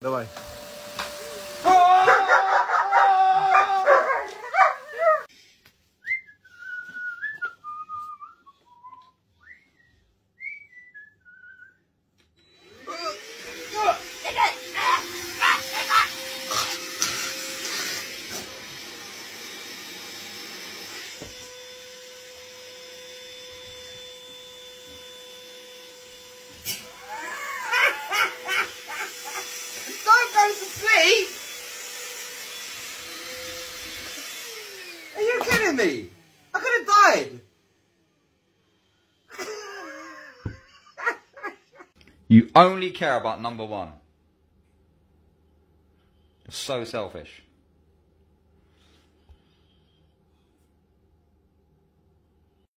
Давай. Don't to sleep! Are you kidding me? I could have died! You only care about number one. So selfish.